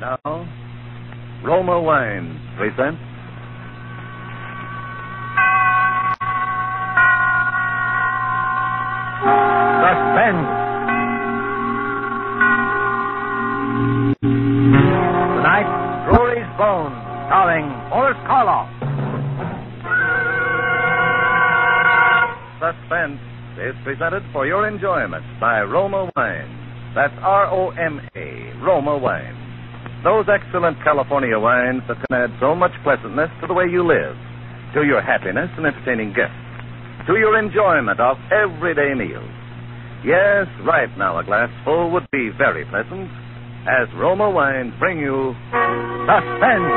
Now, Roma Wines presents. Suspense. Tonight, Drury's Bones, starring Boris Karloff. Suspense is presented for your enjoyment by Roma Wines. That's R-O-M-A, Roma Wines. Those excellent California wines that can add so much pleasantness to the way you live, to your happiness in entertaining guests, to your enjoyment of everyday meals. Yes, right now a glass full would be very pleasant, as Roma Wines bring you Suspense.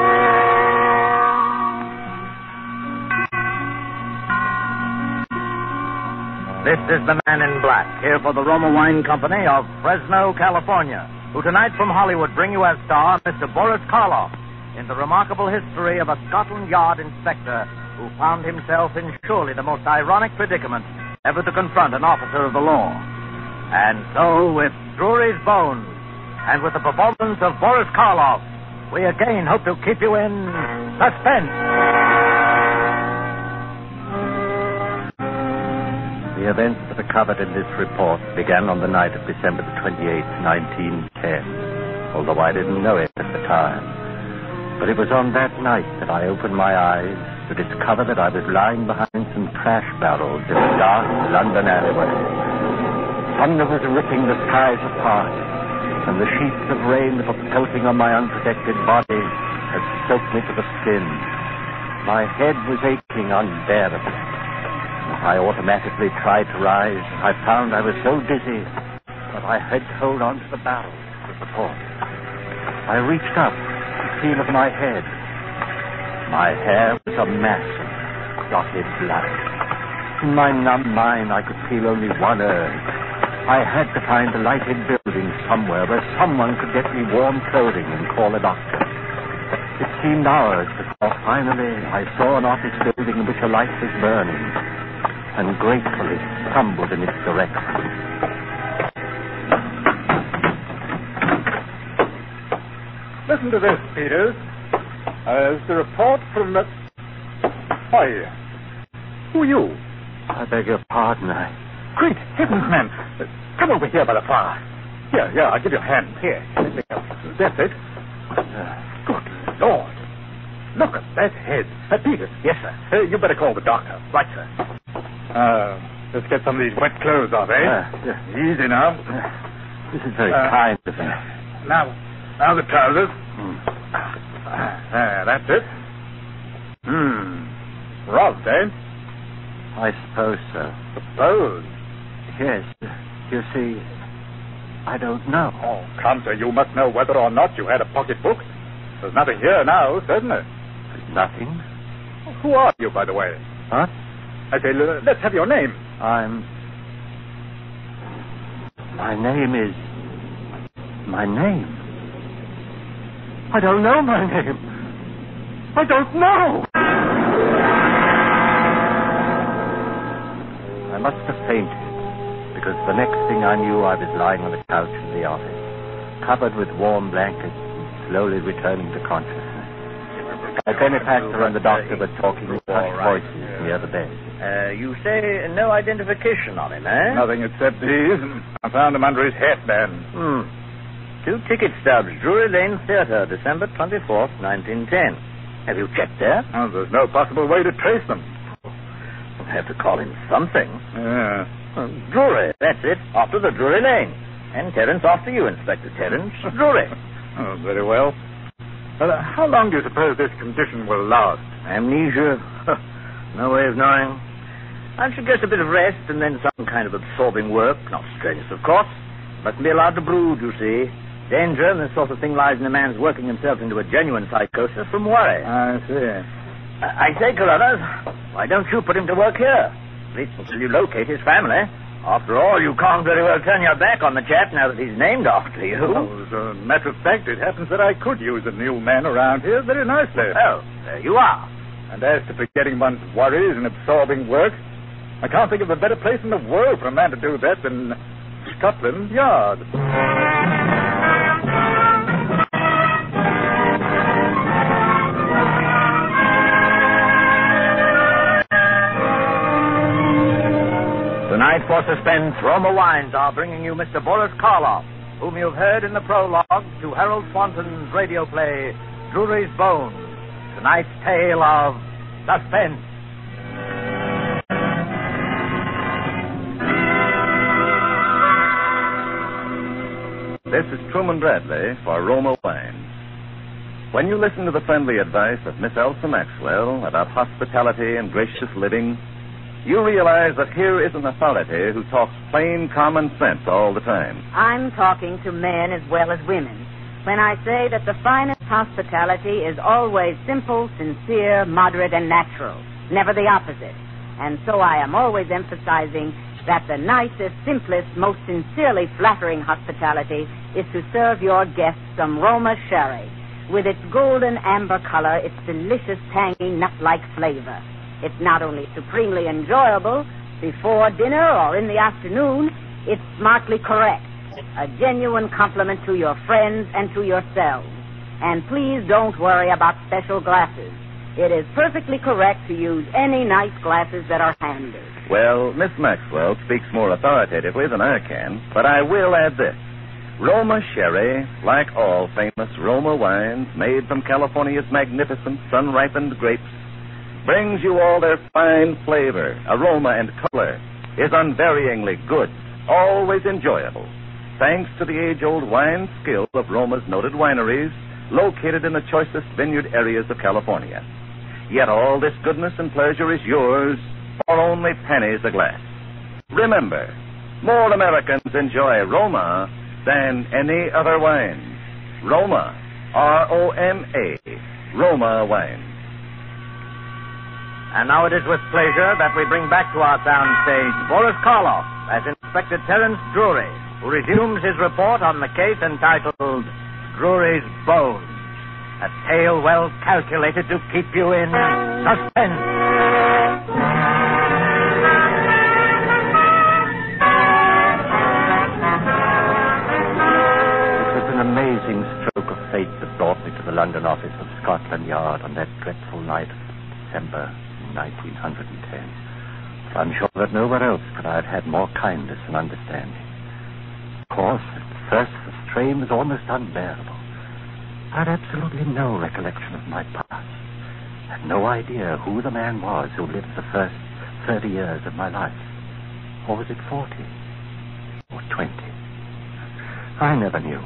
This is the man in black, here for the Roma Wine Company of Fresno, California, who tonight from Hollywood bring you as star Mr. Boris Karloff in the remarkable history of a Scotland Yard inspector who found himself in surely the most ironic predicament ever to confront an officer of the law. And so, with Drury's Bones, and with the performance of Boris Karloff, we again hope to keep you in suspense. The events that are covered in this report began on the night of December the 28th, 1910, although I didn't know it at the time. But it was on that night that I opened my eyes to discover that I was lying behind some trash barrels in a dark London alleyway. Thunder was ripping the skies apart, and the sheets of rain that were pelting on my unprotected body had soaked me to the skin. My head was aching unbearably. I automatically tried to rise. I found I was so dizzy that I had to hold on to the barrel for support. I reached up to feel of my head. My hair was a mass of clotted blood. In my numb mind, I could feel only one urge. I had to find a lighted building somewhere where someone could get me warm clothing and call a doctor. It seemed hours before finally I saw an office building in which a light was burning and gratefully stumbled in its direction. Listen to this, Peters. Uh, it's a report from the. Why, who are you? I beg your pardon. I... Great heavens, man. Uh, come over here by the fire. Here, here, I'll give you a hand. Here. That's it. Uh, good Lord. Look at that head. Uh, Peters. Yes, sir. Uh, you better call the doctor. Right, sir. Uh, let's get some of these wet clothes off, eh? Uh. Easy now. This is very Uh, kind of you. Now, now the trousers. There, that's it. Hmm. Robbed, eh? I suppose so. Suppose. Yes. You see, I don't know. Oh, come, sir, you must know whether or not you had a pocketbook. There's nothing here now, certainly. Nothing. Who are you, by the way? Huh? I say, let's have your name. I'm. My name is. My name. I don't know my name. I don't know. I must have fainted because the next thing I knew, I was lying on the couch in the office, covered with warm blankets and slowly returning to consciousness. My benefactor and the doctor were talking with hushed voices near the bed. Uh, you say no identification on him, eh? Nothing except these. I found them under his hatband. Hmm. Two ticket stubs, Drury Lane Theatre, December 24th, 1910. Have you checked there? Oh, there's no possible way to trace them. I'll have to call him something. Yeah. Uh, Drury, that's it. Off to the Drury Lane. And Terence off to you, Inspector Terence. Drury. Oh, very well. Uh, how long do you suppose this condition will last? Amnesia? no way of knowing. I should suggest a bit of rest and then some kind of absorbing work. Not strenuous, of course. Mustn't be allowed to brood, you see. Danger in this sort of thing lies in a man's working himself into a genuine psychosis from worry. I see. I, I say, Carruthers, why don't you put him to work here? At least until you locate his family. After all, you can't very well turn your back on the chap now that he's named after you. Well, as a matter of fact, it happens that I could use a new man around here very nicely. Oh, there you are. And as to forgetting one's worries and absorbing work, I can't think of a better place in the world for a man to do that than Scotland Yard. Tonight, for suspense, Roma Wines are bringing you Mr. Boris Karloff, whom you've heard in the prologue to Harold Swanton's radio play, Drury's Bones. Tonight's tale of suspense. This is Truman Bradley for Roma Wines. When you listen to the friendly advice of Miss Elsa Maxwell about hospitality and gracious living, you realize that here is an authority who talks plain common sense all the time. I'm talking to men as well as women when I say that the finest hospitality is always simple, sincere, moderate, and natural, never the opposite. And so I am always emphasizing that the nicest, simplest, most sincerely flattering hospitality is to serve your guests some Roma sherry. With its golden amber color, its delicious, tangy, nut-like flavor. It's not only supremely enjoyable before dinner or in the afternoon, it's smartly correct. A genuine compliment to your friends and to yourselves. And please don't worry about special glasses. It is perfectly correct to use any nice glasses that are handy. Well, Miss Maxwell speaks more authoritatively than I can, but I will add this. Roma Sherry, like all famous Roma wines made from California's magnificent sun ripened grapes, brings you all their fine flavor, aroma, and color, is unvaryingly good, always enjoyable, thanks to the age old wine skill of Roma's noted wineries located in the choicest vineyard areas of California. Yet all this goodness and pleasure is yours for only pennies a glass. Remember, more Americans enjoy Roma than any other wine. Roma, R O M A, Roma wine. And now it is with pleasure that we bring back to our soundstage Boris Karloff as Inspector Terence Drury, who resumes his report on the case entitled Drury's Bones. A tale well calculated to keep you in suspense. It was an amazing stroke of fate that brought me to the London office of Scotland Yard on that dreadful night of December 1910. For I'm sure that nowhere else could I have had more kindness and understanding. Of course, at first the strain was almost unbearable. I had absolutely no recollection of my past. I had no idea who the man was who lived the first 30 years of my life. Or was it 40? Or 20? I never knew.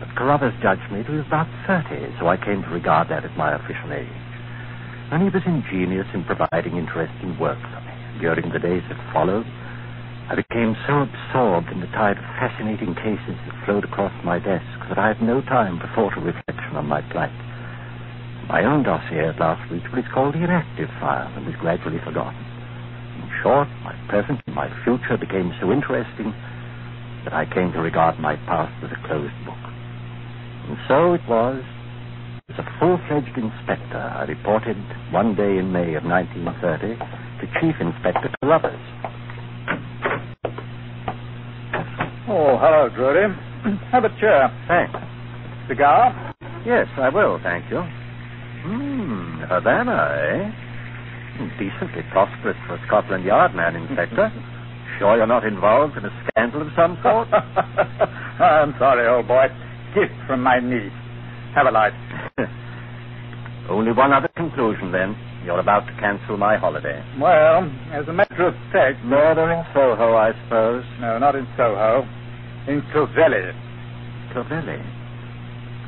But Carruthers judged me to be about 30, so I came to regard that as my official age. And he was ingenious in providing interesting work for me. During the days that followed, I became so absorbed in the tide of fascinating cases that flowed across my desk that I had no time for thought or reflection on my plight. My own dossier at last reached what is called the inactive file and was gradually forgotten. In short, my present and my future became so interesting that I came to regard my past as a closed book. And so it was, as a full-fledged inspector, I reported one day in May of 1930 to Chief Inspector Carruthers. Oh, hello, Drury. Have a chair. Thanks. Cigar? Yes, I will, thank you. Hmm, Havana, eh? Decently prosperous for a Scotland Yard man, Inspector. Sure you're not involved in a scandal of some sort? I'm sorry, old boy. Gift from my niece. Have a light. Only one other conclusion, then. You're about to cancel my holiday. Well, as a matter of fact, uh, Murder in Soho, I suppose. no, not in Soho. In Clovelly. Clovelly.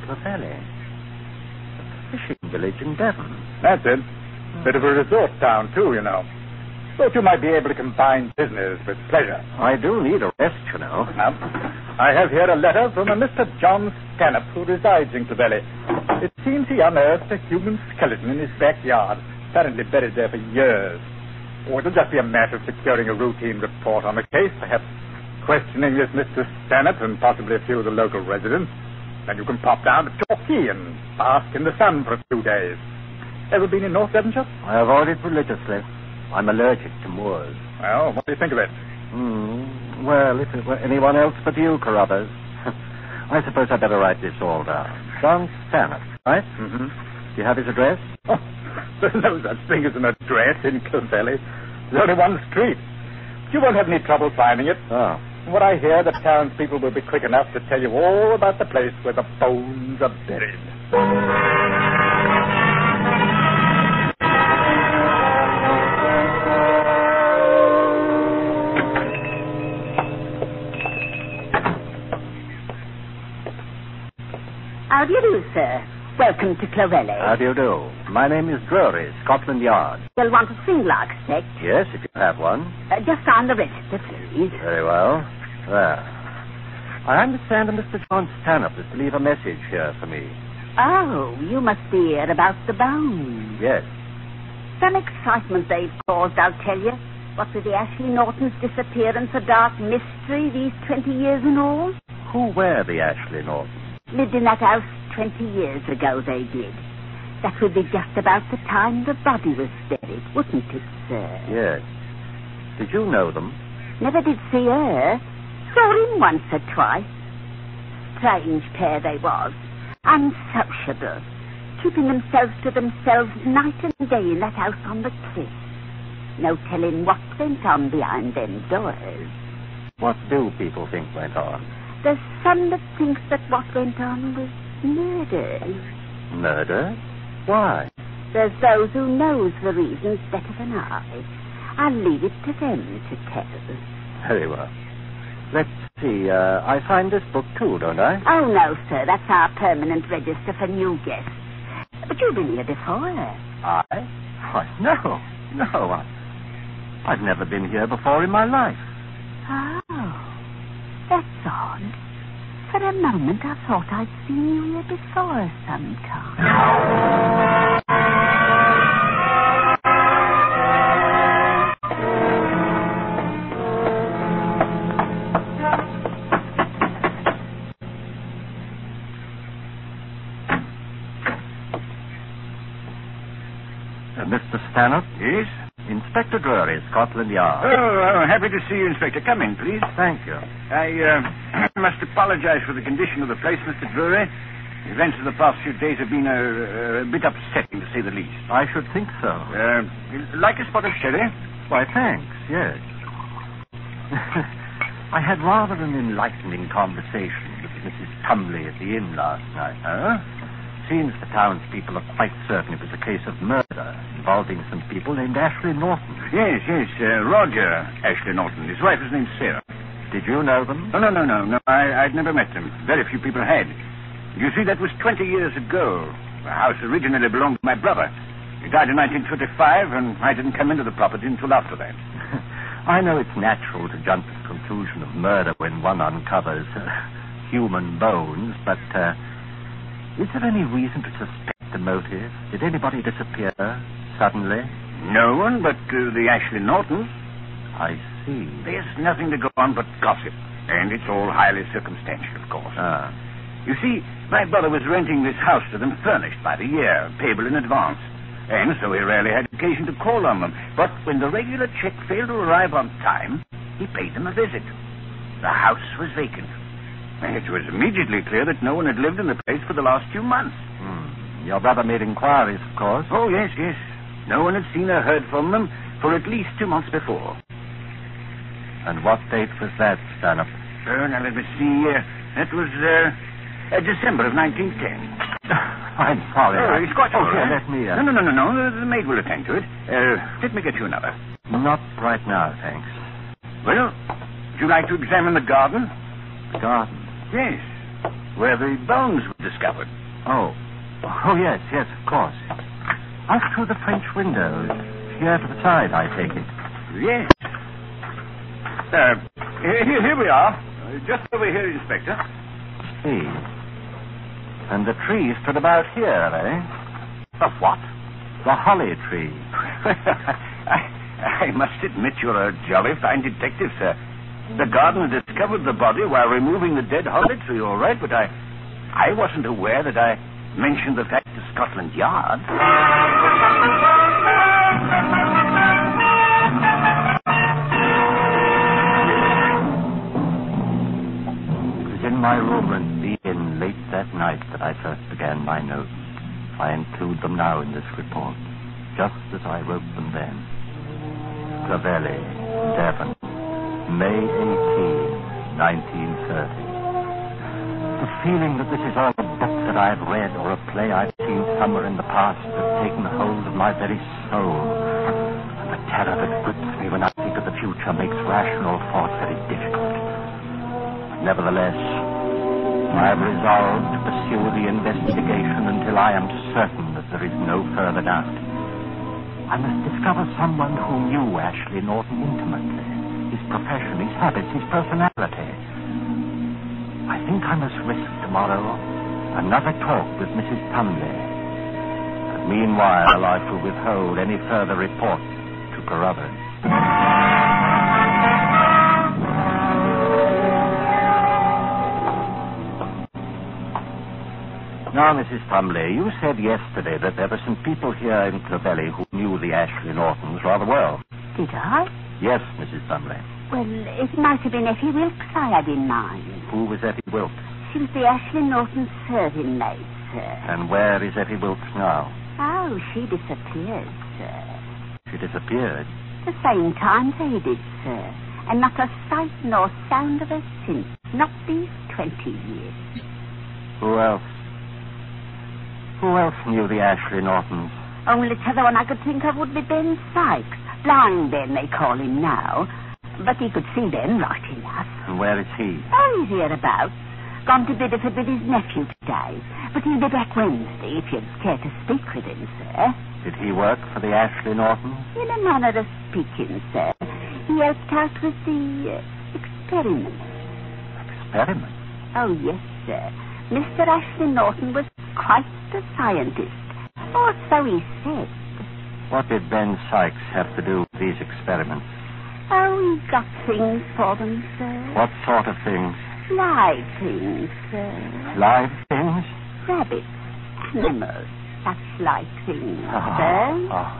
Clovelly. A fishing village in Devon. That's it. Bit of a resort town, too, you know. Thought you might be able to combine business with pleasure. I do need a rest, you know. Now, I have here a letter from a Mr. John Stanhope who resides in Clovelly. It seems he unearthed a human skeleton in his backyard, apparently buried there for years. Oh, it'll just be a matter of securing a routine report on the case, perhaps questioning this Mr. Stanhope and possibly a few of the local residents. Then you can pop down to Torquay and bask in the sun for a few days. Ever been in North Devonshire? I avoid it religiously. I'm allergic to moors. Well, what do you think of it? Hmm. Well, if it were anyone else but you, Carruthers. I suppose I'd better write this all down. John Stanhope, right? Mm-hmm. Do you have his address? Oh, there's no such thing as an address in Clovelly. There's only one street. You won't have any trouble finding it. Oh. What I hear, the townspeople will be quick enough to tell you all about the place where the bones are buried. Sir? Welcome to Clovelly. How do you do? My name is Drury, Scotland Yard. You'll want a single architect. Yes, if you have one. Uh, just sign the register, please. Very well. There. I understand that Mr. John Stanhope is to leave a message here for me. Oh, you must be here about the bones. Yes. Some excitement they've caused, I'll tell you. What with the Ashley Norton's disappearance, a dark mystery these 20 years and all. Who were the Ashley Nortons? Lived in that house 20 years ago, they did. That would be just about the time the body was buried, wouldn't it, sir? Yes. Did you know them? Never did see her. Saw him once or twice. Strange pair they was. Unsociable. Keeping themselves to themselves night and day in that house on the cliff. No telling what went on behind them doors. What do people think went on? There's some that thinks that what went on was murder. Murder? Why? There's those who knows the reasons better than I. I'll leave it to them to tell. Very well. Let's see. Uh, I find this book too, don't I? Oh, no, sir. That's our permanent register for new guests. But you've been here before. I? Why, no. No. I, I've never been here before in my life. Oh, that's odd. For a moment, I thought I'd seen you here before sometime. Uh, Mr. Stanhope? Yes? Inspector Drury, Scotland Yard. Oh, happy to see you, Inspector. Come in, please. Thank you. I uh, must apologize for the condition of the place, Mr. Drury. The events of the past few days have been uh, a bit upsetting, to say the least. I should think so. Uh, like a spot of sherry? Why, thanks, yes. I had rather an enlightening conversation with Mrs. Tumley at the inn last night. Huh? Seems the townspeople are quite certain it was a case of murder involving some people named Ashley Norton. Yes, yes. Uh, Roger Ashley Norton. His wife is named Sarah. Did you know them? Oh, no, no, no, no. I, I'd never met them. Very few people had. You see, that was 20 years ago. The house originally belonged to my brother. He died in 1925, and I didn't come into the property until after that. I know it's natural to jump to the conclusion of murder when one uncovers uh, human bones, but uh, is there any reason to suspect a motive? Did anybody disappear suddenly? No one but uh, the Ashley Nortons. I see. There's nothing to go on but gossip. And it's all highly circumstantial, of course. Ah, You see, my brother was renting this house to them furnished by the year, payable in advance. And so he rarely had occasion to call on them. But when the regular check failed to arrive on time, he paid them a visit. The house was vacant. And it was immediately clear that no one had lived in the place for the last few months. hmm. Your brother made inquiries, of course. Oh, yes, yes. No one had seen or heard from them for at least two months before. And what date was that, Stanhope? Oh, now let me see. Uh, that was uh, uh, December of 1910. I'm sorry. Oh, it's quite oh, all right. let me. Uh, No, no, no, no, no. The maid will attend to it. Uh, let me get you another. Not right now, thanks. Well, would you like to examine the garden? The garden. Yes. Where the bones were discovered. Oh. Oh, yes, yes, of course. Out through the French windows. Here to the side, I take it. Yes. Uh, here, here we are. Uh, just over here, Inspector. See. And the tree stood about here, eh? The what? The holly tree. I, I must admit you're a jolly fine detective, sir. The gardener discovered the body while removing the dead holly tree, all right, but I, I wasn't aware that I mentioned the fact to Scotland Yard. My room and the inn late that night that I first began my notes. I include them now in this report, just as I wrote them then. Clovelly, Devon, May 18, 1930. The feeling that this is all a book that I've read or a play I've seen somewhere in the past has taken hold of my very soul. And the terror that grips me when I think of the future makes rational thought very difficult. Nevertheless, I have resolved to pursue the investigation until I am certain that there is no further doubt. I must discover someone who knew Ashley Norton intimately. His profession, his habits, his personality. I think I must risk tomorrow another talk with Mrs. Tumley. But meanwhile, I shall withhold any further report to Carruthers. Now, Mrs. Tumley, you said yesterday that there were some people here in Clovelly who knew the Ashley Nortons rather well. Did I? Yes, Mrs. Tumley. Well, it might have been Effie Wilkes I had in mind. Who was Effie Wilkes? She was the Ashley Norton serving maid, sir. And where is Effie Wilkes now? Oh, she disappeared, sir. She disappeared. The same time they did, sir. And not a sight nor sound of her since. Not these twenty years. Who else? Who else knew the Ashley Nortons? Only the other one I could think of would be Ben Sykes. Blind Ben, they call him now. But he could see Ben right enough. And where is he? Oh, he's hereabouts. Gone to Bideford with his nephew today. But he'll be back Wednesday if you'd care to speak with him, sir. Did he work for the Ashley Nortons? In a manner of speaking, sir. He helped out with the uh, experiment. Experiment? Oh, yes, sir. Mr. Ashley Norton was quite a scientist. Or so he said. What did Ben Sykes have to do with these experiments? Oh, he got things for them, sir. What sort of things? Live things, sir. Live things? Rabbits, animals, such like things, Oh, sir. oh.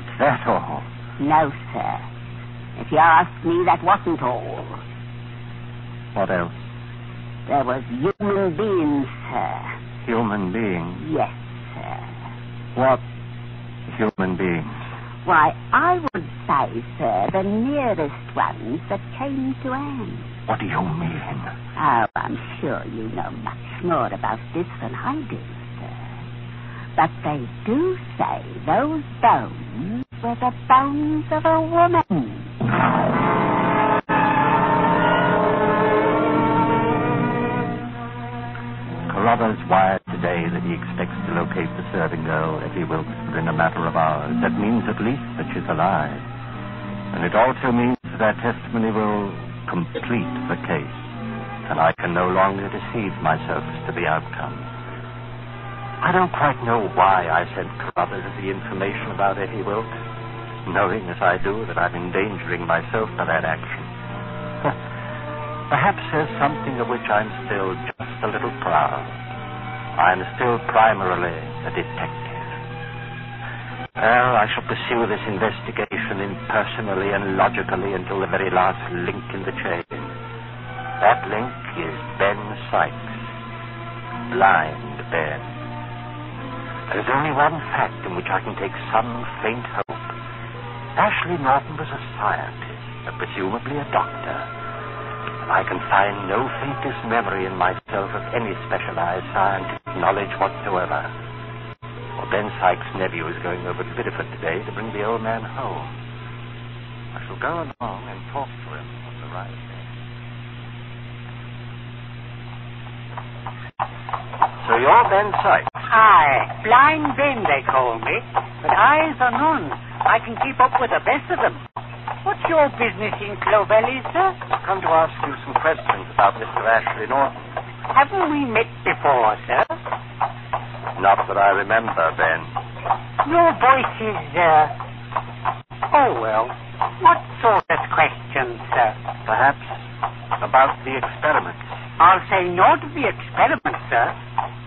Is that all? No, sir. If you ask me, that wasn't all. What else? There was human beings, sir. Human beings? Yes, sir. What human beings? Why, I would say, sir, the nearest ones that came to hand. What do you mean? Oh, I'm sure you know much more about this than I do, sir. But they do say those bones were the bones of a woman. Carruthers wired today that he expects to locate the serving girl, Effie Wilkes, within a matter of hours. That means at least that she's alive. And it also means that her testimony will complete the case. And I can no longer deceive myself as to the outcome. I don't quite know why I sent Carruthers the information about Effie Wilkes, knowing as I do that I'm endangering myself by that action. Perhaps there's something of which I'm still just a little proud. I'm still primarily a detective. Well, I shall pursue this investigation impersonally and logically until the very last link in the chain. That link is Ben Sykes. Blind Ben. There's only one fact in which I can take some faint hope. Ashley Norton was a scientist, and presumably a doctor. I can find no faintest memory in myself of any specialized scientific knowledge whatsoever. Well, Ben Sykes' nephew is going over to Bideford today to bring the old man home. I shall go along and talk to him on the right. So you're Ben Sykes? Aye, blind Ben they call me, but eyes are none. I can keep up with the best of them. What's your business in Clovelly, sir? I've come to ask you some questions about Mr. Ashley Norton. Haven't we met before, sir? Not that I remember, Ben. Your voice is, uh... Oh, well. What sort of questions, sir? Perhaps about the experiments. I'll say no to the experiments, sir.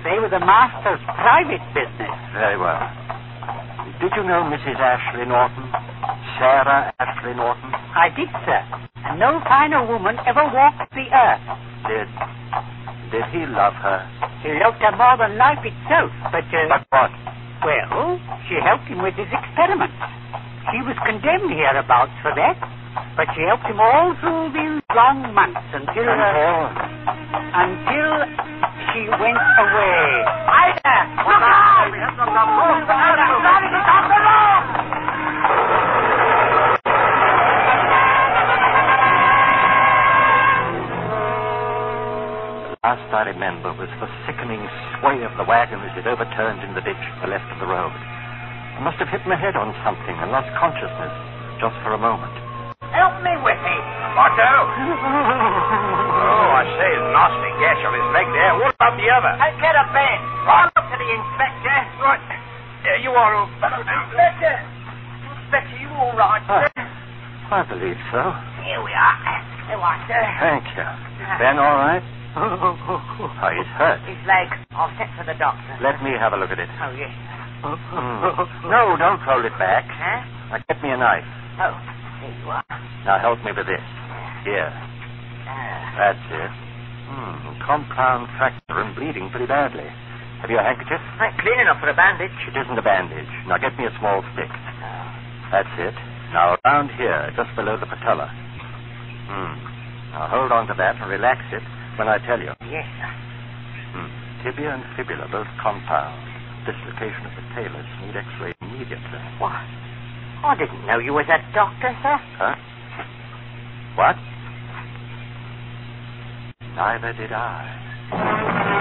They were the master's private business. Very well. Did you know Mrs. Ashley Norton? Sarah Ashley Norton? I did, sir. And no finer woman ever walked the earth. Did. Did he love her? He loved her more than life itself, but, uh... But what? Well, she helped him with his experiments. She was condemned hereabouts for that. But she helped him all through these long months until... Uh, until she went away. Ida! Look out! We have got the phone. Ida, last I remember was the sickening sway of the wagon as it overturned in the ditch to the left of the road. I must have hit my head on something and lost consciousness just for a moment. Help me with me. Otto! oh, I say, nasty gash on his leg there. What about the other? Hey, get a bed. Run up to the inspector. What? There you are, old fellow. Inspector. Inspector, you all right, sir? I believe so. Here we are. There you are, sir. Thank you. Ben all right? Oh, he's hurt. His leg. I'll send for the doctor. Let me have a look at it. Oh, yes. Hmm. No, don't hold it back. Huh? Now get me a knife. Oh, there you are. Now help me with this. Here. Ah. That's it. Hmm. Compound fracture and bleeding pretty badly. Have you a handkerchief? Right, clean enough for a bandage. It isn't a bandage. Now get me a small stick. That's it. Now around here, just below the patella. Hmm. Now hold on to that and relax it when I tell you. Yes, sir. Hmm. Tibia and fibula, both compound. Dislocation of the talus. Need x-ray immediately. What? I didn't know you was a doctor, sir. Huh? What? Neither did I.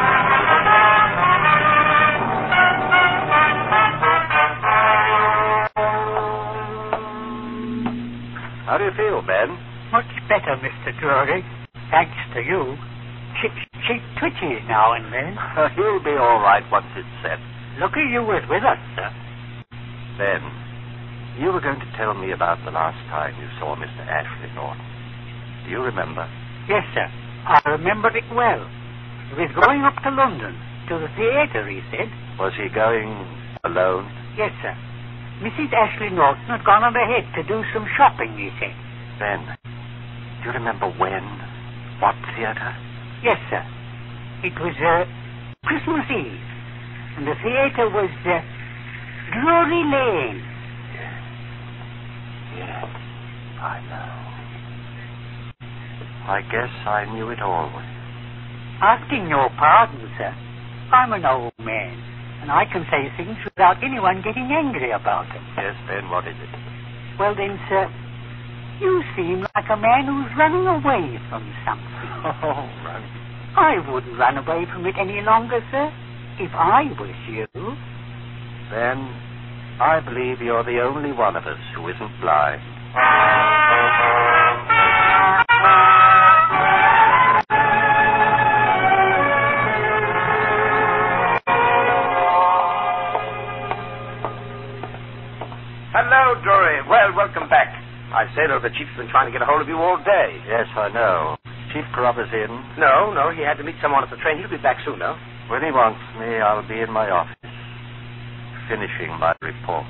How do you feel, Ben? Much better, Mr. Drury. Thanks to you. She, twitches now and then. He'll be all right once it's set. Lucky you was with us, sir. Ben, you were going to tell me about the last time you saw Mr. Ashley Norton. Do you remember? Yes, sir. I remember it well. He was going up to London, to the theatre, he said. Was he going alone? Yes, sir. Mrs. Ashley Norton had gone on ahead to do some shopping, he said. Ben, do you remember when? What theater? Yes, sir. It was uh, Christmas Eve, and the theatre was uh, Drury Lane. Yes, I know. I guess I knew it always. Asking your pardon, sir, I'm an old man, and I can say things without anyone getting angry about them. Yes, then what is it? Well then, sir, you seem like a man who's running away from something. Oh. I wouldn't run away from it any longer, sir, if I was you. Then I believe you're the only one of us who isn't blind. I say, though, the chief's been trying to get a hold of you all day. Yes, I know. Chief Carruthers in. No, no, he had to meet someone at the train. He'll be back soon, though. When he wants me, I'll be in my office, finishing my report.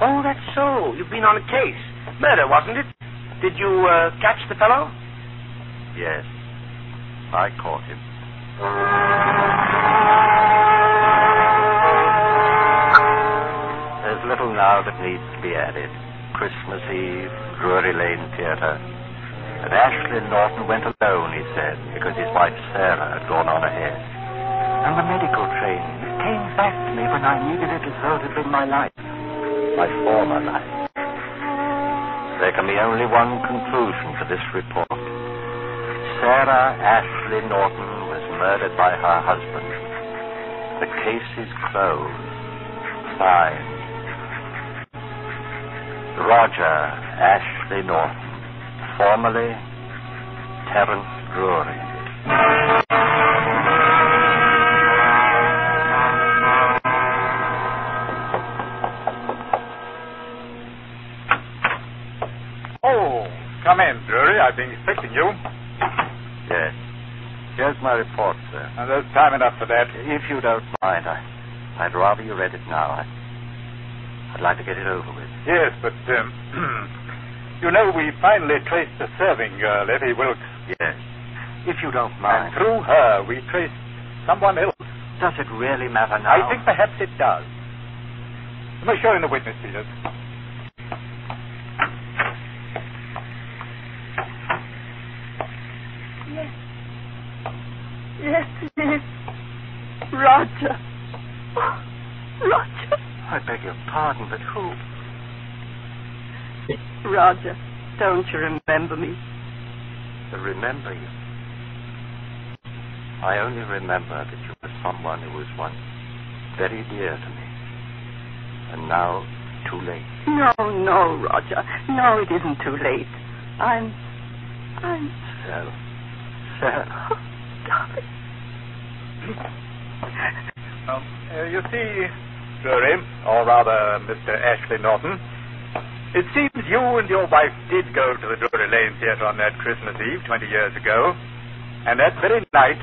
Oh, that's so. You've been on a case. Murder, wasn't it? Did you uh, catch the fellow? Yes, I caught him. There's little now that needs to be added. Christmas Eve, Drury Lane Theatre. And Ashley Norton went alone, he said, because his wife Sarah had gone on ahead. And the medical train, came back to me when I needed it as though it had been my life. My former life. There can be only one conclusion to this report. Sarah Ashley Norton was murdered by her husband. The case is closed. Signed. Roger Ashley Norton, formerly Terence Drury. Oh, come in, Drury. I've been expecting you. Yes. Here's my report, sir. And there's time enough for that. If you don't mind, I, I'd rather you read it now. I, I'd like to get it over with. Yes, but, um, you know, we finally traced the serving girl, Effie Wilkes. Yes. If you don't mind. And mind. through her, we traced someone else. Does it really matter now? I think perhaps it does. Let me show you the witness, Peters. Roger. Oh, Roger. I beg your pardon, but who? Roger, don't you remember me? I Remember you? I only remember that you were someone who was once very dear to me. And now, too late. No, no, Roger. No, it isn't too late. I'm. I'm. So, Sarah. Oh, darling. Um, uh, you see, Drury, or rather, Mr. Ashley Norton, it seems you and your wife did go to the Drury Lane Theatre on that Christmas Eve 20 years ago, and that very night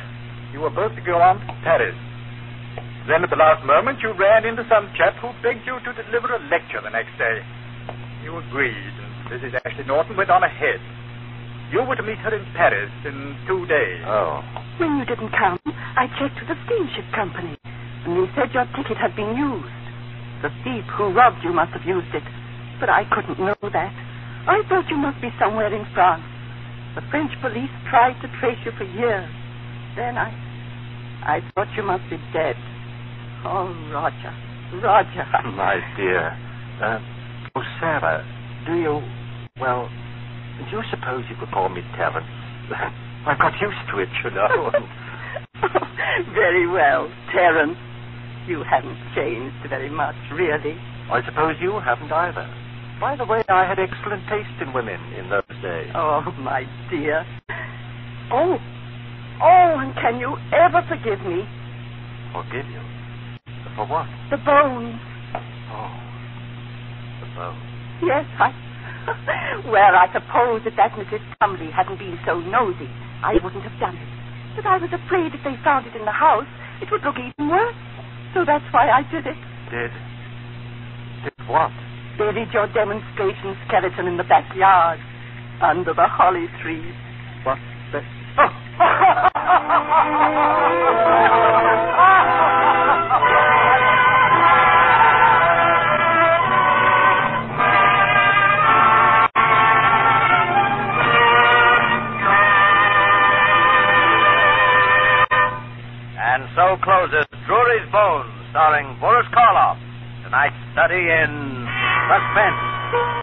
you were both to go on to Paris. Then at the last moment you ran into some chap who begged you to deliver a lecture the next day. You agreed, and Mrs. Ashley Norton went on ahead. You were to meet her in Paris in two days. Oh. When you didn't come, I checked with the steamship company, and they said your ticket had been used. The thief who robbed you must have used it, but I couldn't know that. I thought you must be somewhere in France. The French police tried to trace you for years. Then I. I thought you must be dead. Oh, Roger. Roger. My dear. Uh, oh, Sarah, do you. Well, do you suppose you could call me Terence? I've got used to it, you know. very well, Terence. You haven't changed very much, really. I suppose you haven't either. By the way, I had excellent taste in women in those days. Oh, my dear. Oh. Oh, and can you ever forgive me? Forgive you? For what? The bones. Oh, the bones. Yes, I. well, I suppose if that Mrs. Tumley hadn't been so nosy, I wouldn't have done it. But I was afraid if they found it in the house, it would look even worse. So that's why I did it. Did. Did what? Buried your demonstration skeleton in the backyard, under the holly tree. What the. And starring Boris Karloff. Tonight's study in suspense.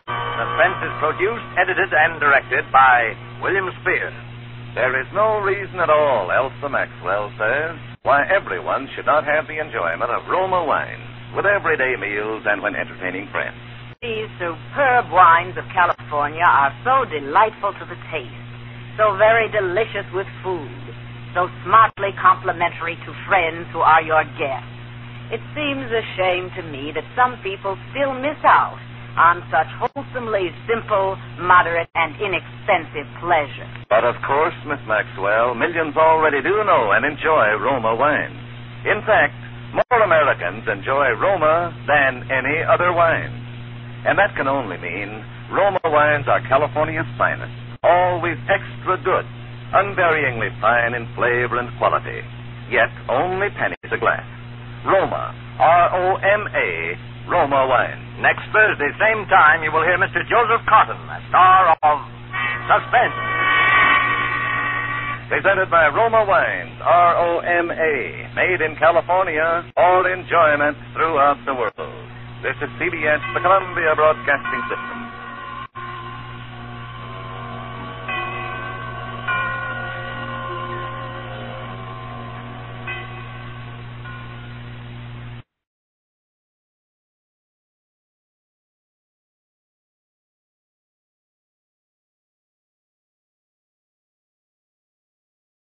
Suspense is produced, edited, and directed by William Spier. There is no reason at all, Elsa Maxwell says, why everyone should not have the enjoyment of Roma wines with everyday meals and when entertaining friends. These superb wines of California are so delightful to the taste, so very delicious with food, so smartly complimentary to friends who are your guests. It seems a shame to me that some people still miss out on such wholesomely simple, moderate, and inexpensive pleasure. But of course, Miss Maxwell, millions already do know and enjoy Roma wines. In fact, more Americans enjoy Roma than any other wines. And that can only mean Roma wines are California's finest, always extra good, unvaryingly fine in flavor and quality, yet only pennies a glass. Roma, R-O-M-A, Roma wines. Next Thursday, same time, you will hear Mr. Joseph Cotten, a star of Suspense. Presented by Roma Wines, R-O-M-A, made in California all enjoyment throughout the world. This is CBS, the Columbia Broadcasting System.